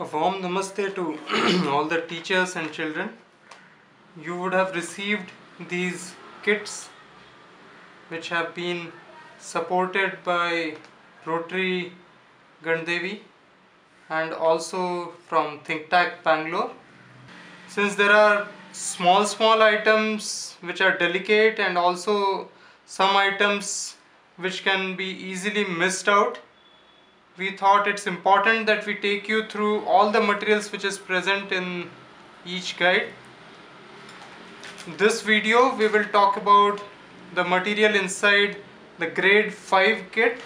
A warm namaste to all the teachers and children. You would have received these kits which have been supported by Rotary Gandevi and also from ThinkTac Bangalore. Since there are small small items which are delicate and also some items which can be easily missed out we thought it's important that we take you through all the materials which is present in each guide. this video we will talk about the material inside the grade 5 kit.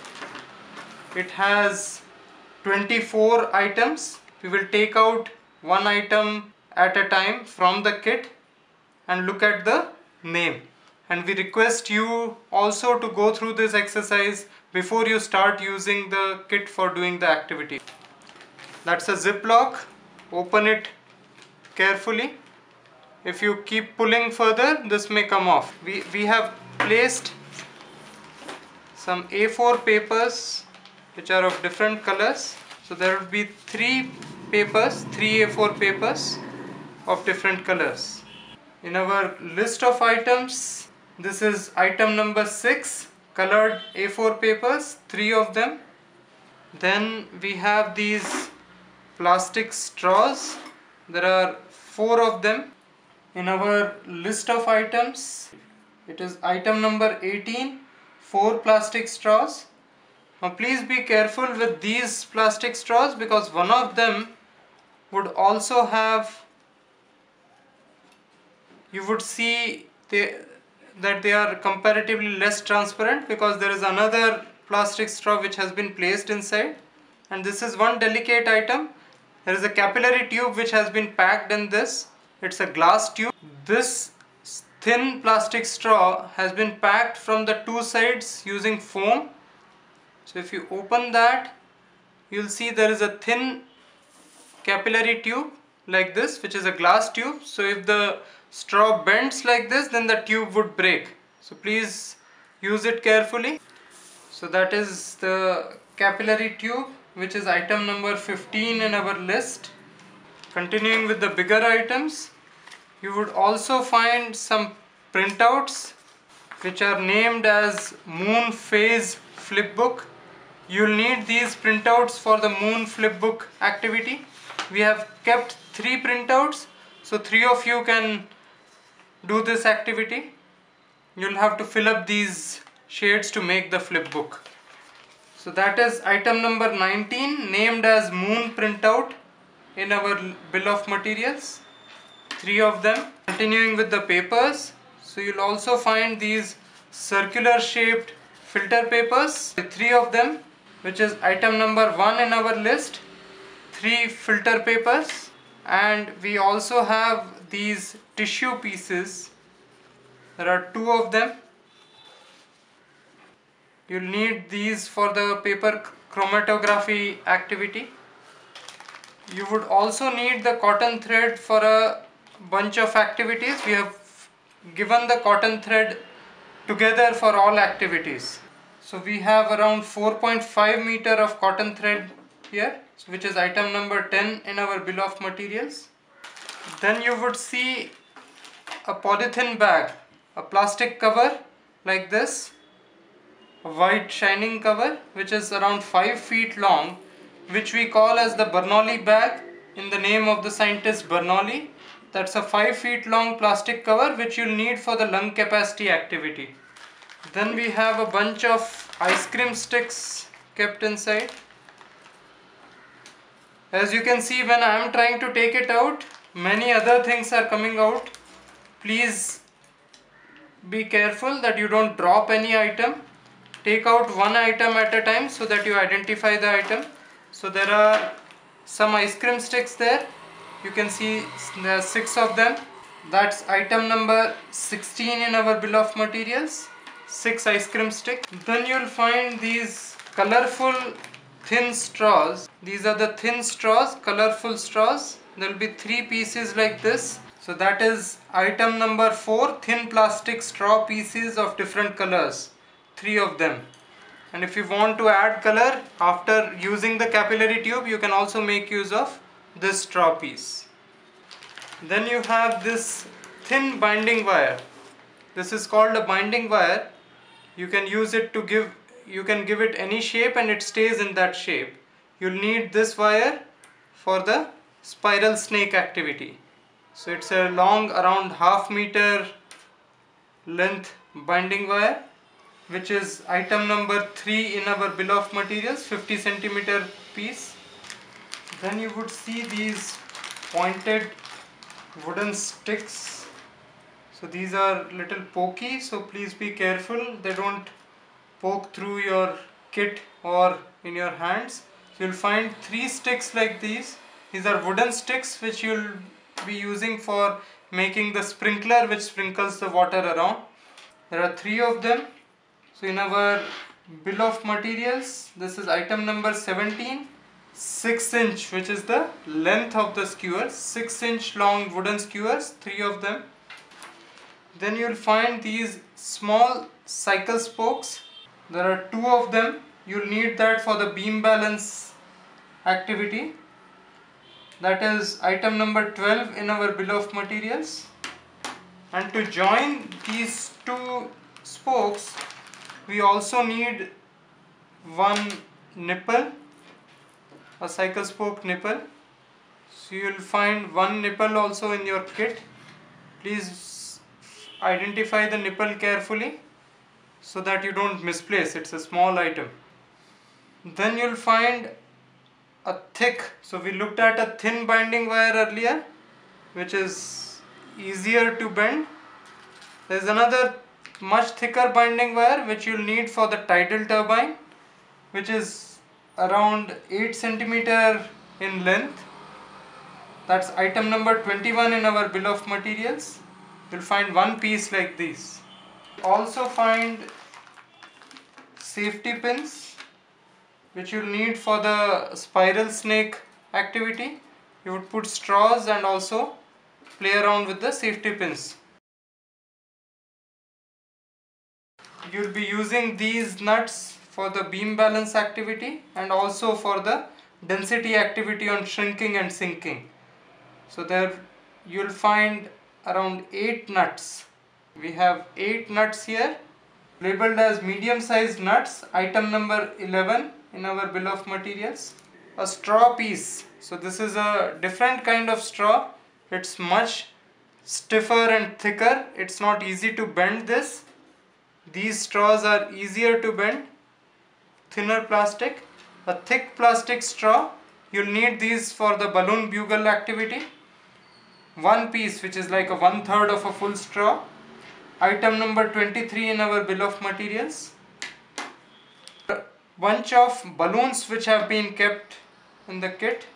It has 24 items. We will take out one item at a time from the kit and look at the name and we request you also to go through this exercise before you start using the kit for doing the activity. That's a ziplock. Open it carefully. If you keep pulling further, this may come off. We, we have placed some A4 papers which are of different colors. So there will be three papers, three A4 papers of different colors. In our list of items, this is item number 6 colored A4 papers, three of them. Then we have these plastic straws. There are four of them. In our list of items, it is item number 18, four plastic straws. Now please be careful with these plastic straws because one of them would also have, you would see the that they are comparatively less transparent because there is another plastic straw which has been placed inside. And this is one delicate item. There is a capillary tube which has been packed in this. It's a glass tube. This thin plastic straw has been packed from the two sides using foam. So if you open that you'll see there is a thin capillary tube like this which is a glass tube. So if the straw bends like this then the tube would break. So please use it carefully. So that is the capillary tube which is item number 15 in our list. Continuing with the bigger items you would also find some printouts which are named as moon phase flipbook you'll need these printouts for the moon flipbook activity. We have kept three printouts so three of you can do this activity you'll have to fill up these shades to make the flip book. So that is item number 19 named as moon printout in our bill of materials. Three of them. Continuing with the papers. So you'll also find these circular shaped filter papers. Three of them which is item number one in our list. Three filter papers. And we also have these tissue pieces. There are two of them. You'll need these for the paper chromatography activity. You would also need the cotton thread for a bunch of activities. We have given the cotton thread together for all activities. So we have around 4.5 meter of cotton thread here which is item number 10 in our bill of materials then you would see a polythene bag a plastic cover like this a white shining cover which is around 5 feet long which we call as the Bernoulli bag in the name of the scientist Bernoulli. That's a 5 feet long plastic cover which you'll need for the lung capacity activity. Then we have a bunch of ice cream sticks kept inside. As you can see when I am trying to take it out many other things are coming out. Please be careful that you don't drop any item. Take out one item at a time so that you identify the item. So there are some ice cream sticks there. You can see there are six of them. That's item number 16 in our bill of materials. Six ice cream stick. Then you'll find these colorful thin straws. These are the thin straws colorful straws there will be three pieces like this so that is item number four thin plastic straw pieces of different colors three of them and if you want to add color after using the capillary tube you can also make use of this straw piece. Then you have this thin binding wire. This is called a binding wire. You can use it to give, you can give it any shape and it stays in that shape. You'll need this wire for the spiral snake activity. So it's a long around half meter length binding wire which is item number 3 in our bill of materials 50 centimeter piece. Then you would see these pointed wooden sticks. So these are little pokey so please be careful. They don't poke through your kit or in your hands. You'll find three sticks like these these are wooden sticks which you'll be using for making the sprinkler which sprinkles the water around. There are three of them. So in our bill of materials this is item number 17 6 inch which is the length of the skewers 6 inch long wooden skewers three of them. Then you'll find these small cycle spokes. There are two of them. You'll need that for the beam balance activity that is item number 12 in our bill of materials. And to join these two spokes we also need one nipple a cycle spoke nipple. So you will find one nipple also in your kit. Please identify the nipple carefully so that you don't misplace. It's a small item. Then you'll find a thick so we looked at a thin binding wire earlier which is easier to bend. There's another much thicker binding wire which you'll need for the tidal turbine which is around 8 centimeter in length. That's item number 21 in our bill of materials. You'll find one piece like this also find safety pins which you'll need for the spiral snake activity you would put straws and also play around with the safety pins you'll be using these nuts for the beam balance activity and also for the density activity on shrinking and sinking. So there you'll find around 8 nuts. We have 8 nuts here labeled as medium sized nuts item number 11 in our bill of materials. A straw piece. So this is a different kind of straw. It's much stiffer and thicker. It's not easy to bend this. These straws are easier to bend thinner plastic, a thick plastic straw. You'll need these for the balloon bugle activity. One piece which is like a one third of a full straw. Item number 23 in our bill of materials. Bunch of balloons which have been kept in the kit.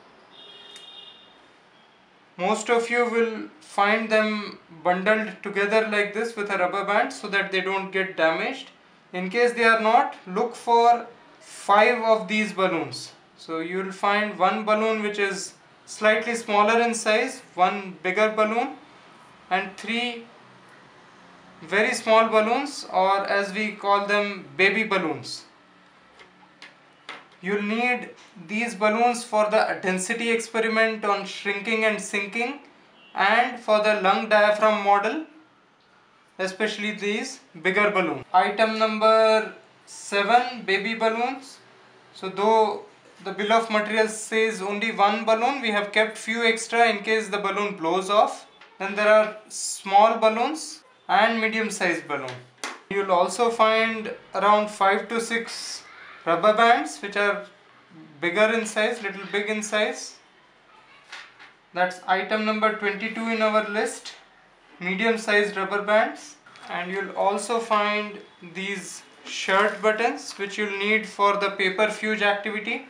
Most of you will find them bundled together like this with a rubber band so that they don't get damaged. In case they are not, look for five of these balloons. So you will find one balloon which is slightly smaller in size, one bigger balloon and three very small balloons or as we call them baby balloons. You'll need these balloons for the density experiment on shrinking and sinking and for the lung diaphragm model especially these bigger balloons. Item number 7 baby balloons. So though the bill of materials says only one balloon we have kept few extra in case the balloon blows off. Then there are small balloons and medium sized balloon. You will also find around 5 to 6 rubber bands which are bigger in size little big in size. That's item number 22 in our list medium sized rubber bands. And you'll also find these shirt buttons which you'll need for the paper fuge activity.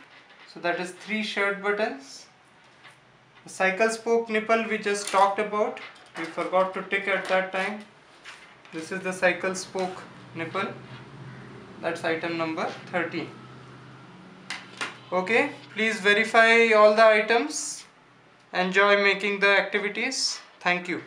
So that is three shirt buttons. The cycle spoke nipple we just talked about. We forgot to tick at that time. This is the cycle spoke nipple that's item number 13 okay please verify all the items. Enjoy making the activities. Thank you